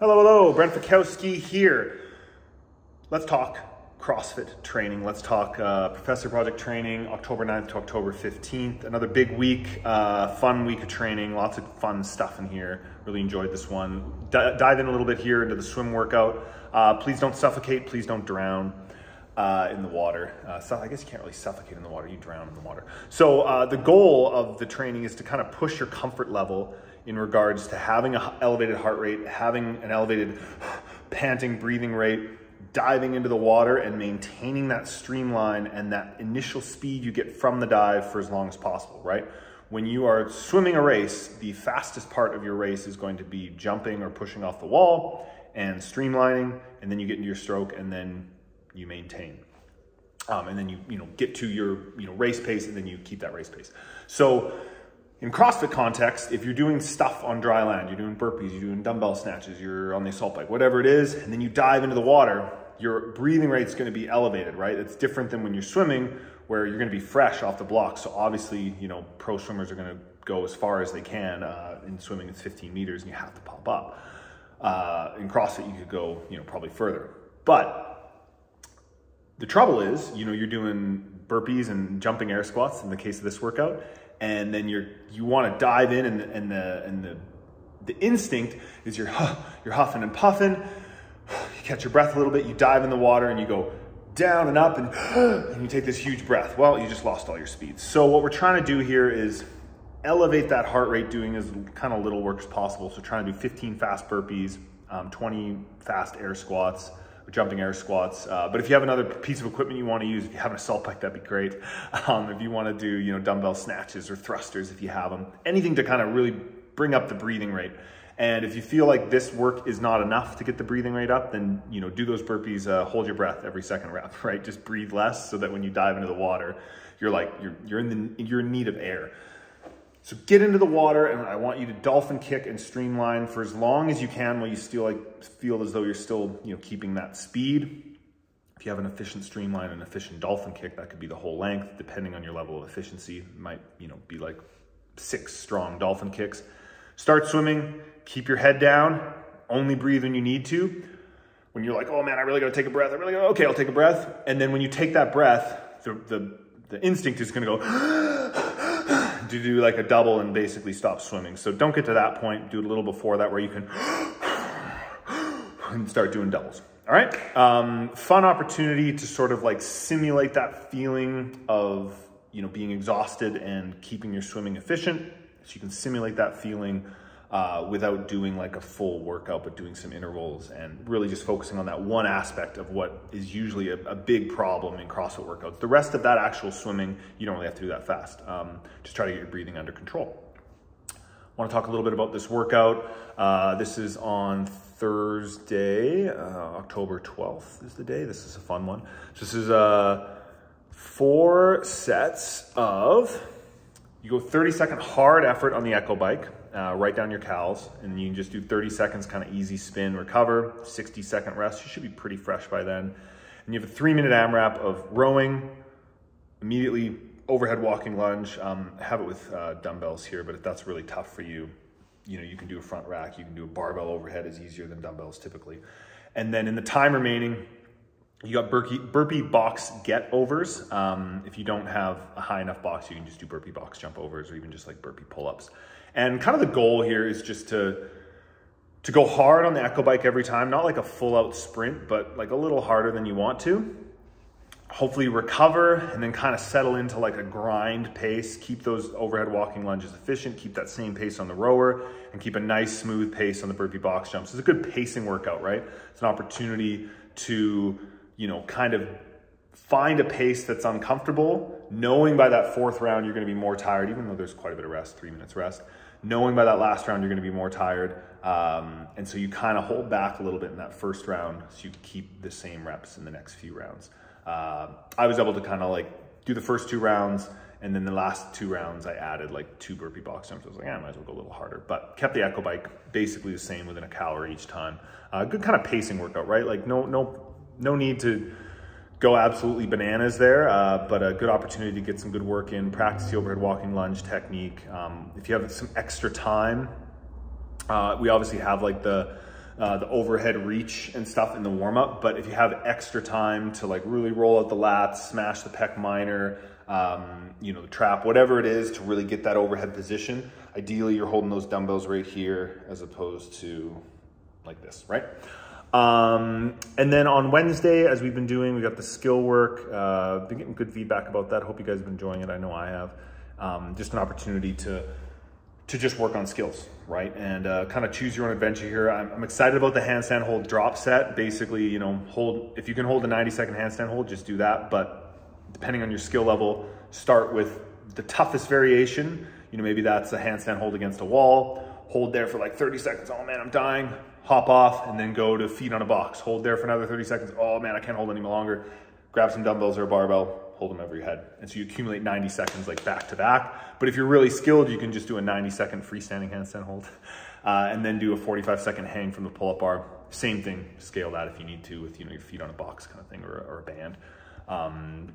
Hello, hello, Brent Fikowski here. Let's talk CrossFit training. Let's talk uh, Professor Project training, October 9th to October 15th. Another big week, uh, fun week of training, lots of fun stuff in here. Really enjoyed this one. D dive in a little bit here into the swim workout. Uh, please don't suffocate, please don't drown. Uh, in the water. Uh, so I guess you can't really suffocate in the water, you drown in the water. So uh, the goal of the training is to kind of push your comfort level in regards to having an elevated heart rate, having an elevated panting breathing rate, diving into the water and maintaining that streamline and that initial speed you get from the dive for as long as possible, right? When you are swimming a race, the fastest part of your race is going to be jumping or pushing off the wall and streamlining, and then you get into your stroke and then you maintain. Um, and then you, you know, get to your, you know, race pace and then you keep that race pace. So in CrossFit context, if you're doing stuff on dry land, you're doing burpees, you're doing dumbbell snatches, you're on the assault bike, whatever it is, and then you dive into the water, your breathing rate is going to be elevated, right? It's different than when you're swimming where you're going to be fresh off the block. So obviously, you know, pro swimmers are going to go as far as they can. Uh, in swimming, it's 15 meters and you have to pop up. Uh, in CrossFit, you could go, you know, probably further. But the trouble is, you know, you're doing burpees and jumping air squats in the case of this workout, and then you're you want to dive in and the, and the and the the instinct is you're you're huffing and puffing. You catch your breath a little bit you dive in the water and you go down and up and, and you take this huge breath. Well you just lost all your speed. So what we're trying to do here is elevate that heart rate doing as kind of little work as possible. So trying to do 15 fast burpees um, 20 fast air squats jumping air squats. Uh, but if you have another piece of equipment you want to use, if you have an assault bike, that'd be great. Um, if you want to do, you know, dumbbell snatches or thrusters, if you have them, anything to kind of really bring up the breathing rate. And if you feel like this work is not enough to get the breathing rate up, then, you know, do those burpees, uh, hold your breath every second rep, right? Just breathe less so that when you dive into the water, you're like, you're, you're in the, you're in need of air. So get into the water and I want you to dolphin kick and streamline for as long as you can while you still like feel as though you're still, you know, keeping that speed. If you have an efficient streamline and efficient dolphin kick, that could be the whole length, depending on your level of efficiency. It might, you know, be like six strong dolphin kicks. Start swimming, keep your head down, only breathe when you need to. When you're like, oh man, I really gotta take a breath, I really gotta, okay, I'll take a breath. And then when you take that breath, the, the, the instinct is gonna go, to do like a double and basically stop swimming. So don't get to that point. Do it a little before that where you can and start doing doubles. All right. Um, fun opportunity to sort of like simulate that feeling of, you know, being exhausted and keeping your swimming efficient. So you can simulate that feeling uh, without doing like a full workout, but doing some intervals and really just focusing on that one aspect of what is usually a, a big problem in CrossFit workouts. The rest of that actual swimming, you don't really have to do that fast. Um, just try to get your breathing under control. I want to talk a little bit about this workout. Uh, this is on Thursday, uh, October 12th is the day. This is a fun one. So this is uh, four sets of, you go 30 second hard effort on the Echo bike uh, write down your cals, and you can just do 30 seconds, kind of easy spin, recover, 60 second rest. You should be pretty fresh by then. And you have a three minute AMRAP of rowing, immediately overhead walking lunge. Um, have it with uh, dumbbells here, but if that's really tough for you, you know, you can do a front rack, you can do a barbell overhead is easier than dumbbells typically. And then in the time remaining, you got burpee, burpee box get overs. Um, if you don't have a high enough box, you can just do burpee box jump overs or even just like burpee pull-ups. And kind of the goal here is just to, to go hard on the Echo Bike every time, not like a full out sprint, but like a little harder than you want to. Hopefully recover and then kind of settle into like a grind pace. Keep those overhead walking lunges efficient. Keep that same pace on the rower and keep a nice smooth pace on the burpee box jumps. It's a good pacing workout, right? It's an opportunity to you know, kind of find a pace that's uncomfortable, knowing by that fourth round you're going to be more tired, even though there's quite a bit of rest, three minutes rest. Knowing by that last round you're going to be more tired, um, and so you kind of hold back a little bit in that first round, so you keep the same reps in the next few rounds. Uh, I was able to kind of like do the first two rounds, and then the last two rounds I added like two burpee box jumps. I was like, yeah, I might as well go a little harder, but kept the Echo bike basically the same within a calorie each time. Uh, good kind of pacing workout, right? Like no no no need to go absolutely bananas there, uh, but a good opportunity to get some good work in, practice the overhead walking lunge technique. Um, if you have some extra time, uh, we obviously have like the uh, the overhead reach and stuff in the warm up. But if you have extra time to like really roll out the lats, smash the pec minor, um, you know, the trap, whatever it is to really get that overhead position, ideally you're holding those dumbbells right here as opposed to like this, right? Um, and then on Wednesday, as we've been doing, we got the skill work. Uh, been getting good feedback about that. Hope you guys have been enjoying it. I know I have. Um, just an opportunity to to just work on skills, right? And uh, kind of choose your own adventure here. I'm, I'm, excited about the handstand hold drop set. Basically, you know, hold if you can hold a 90 second handstand hold, just do that. But depending on your skill level, start with the toughest variation. You know, maybe that's a handstand hold against a wall. Hold there for like 30 seconds. Oh man, I'm dying hop off, and then go to feet on a box. Hold there for another 30 seconds. Oh man, I can't hold any longer. Grab some dumbbells or a barbell, hold them over your head. And so you accumulate 90 seconds like back to back. But if you're really skilled, you can just do a 90 second freestanding handstand hold uh, and then do a 45 second hang from the pull-up bar. Same thing, scale that if you need to with you know your feet on a box kind of thing or, or a band. Um,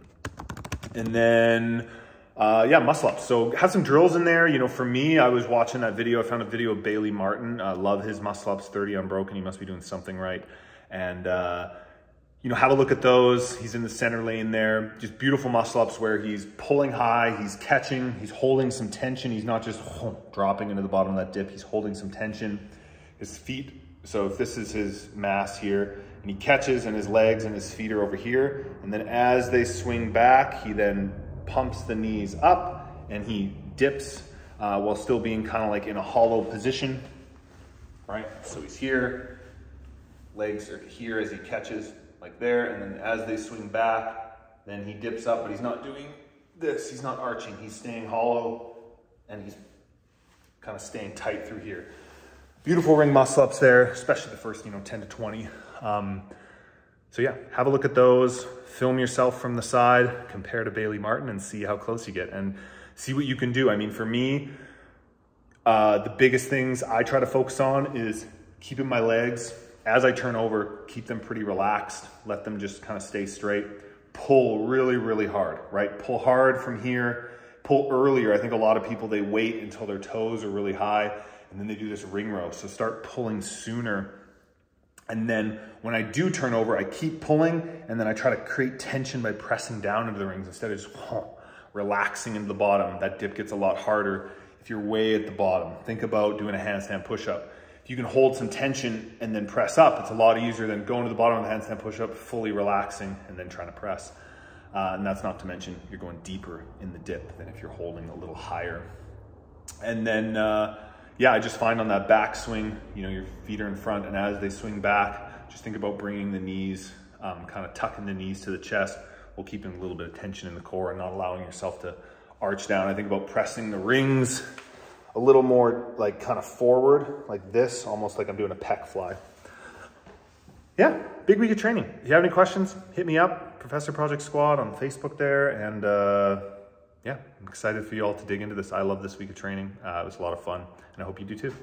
and then uh, yeah, muscle ups. So have some drills in there. You know, for me, I was watching that video. I found a video of Bailey Martin. Uh, love his muscle ups, 30 unbroken. He must be doing something right. And, uh, you know, have a look at those. He's in the center lane there. Just beautiful muscle ups where he's pulling high, he's catching, he's holding some tension. He's not just oh, dropping into the bottom of that dip. He's holding some tension. His feet, so if this is his mass here, and he catches and his legs and his feet are over here. And then as they swing back, he then pumps the knees up and he dips uh, while still being kind of like in a hollow position, right? So he's here, legs are here as he catches, like there, and then as they swing back, then he dips up, but he's not doing this, he's not arching, he's staying hollow, and he's kind of staying tight through here. Beautiful ring muscle ups there, especially the first, you know, 10 to 20. Um, so yeah, have a look at those, film yourself from the side, compare to Bailey Martin and see how close you get and see what you can do. I mean, for me, uh, the biggest things I try to focus on is keeping my legs, as I turn over, keep them pretty relaxed, let them just kind of stay straight. Pull really, really hard, right? Pull hard from here, pull earlier. I think a lot of people, they wait until their toes are really high and then they do this ring row. So start pulling sooner and then when I do turn over, I keep pulling and then I try to create tension by pressing down into the rings instead of just relaxing into the bottom. That dip gets a lot harder if you're way at the bottom. Think about doing a handstand push-up. If you can hold some tension and then press up, it's a lot easier than going to the bottom of the handstand push-up, fully relaxing and then trying to press. Uh, and that's not to mention you're going deeper in the dip than if you're holding a little higher. And then uh, yeah, I just find on that back swing, you know, your feet are in front and as they swing back, just think about bringing the knees, um, kind of tucking the knees to the chest while keeping a little bit of tension in the core and not allowing yourself to arch down. I think about pressing the rings a little more like kind of forward like this, almost like I'm doing a pec fly. Yeah, big week of training. If you have any questions, hit me up, Professor Project Squad on Facebook there. And uh, yeah, I'm excited for you all to dig into this. I love this week of training. Uh, it was a lot of fun, and I hope you do too.